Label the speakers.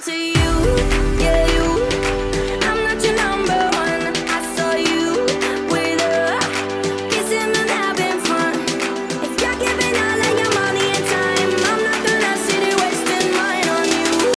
Speaker 1: to you.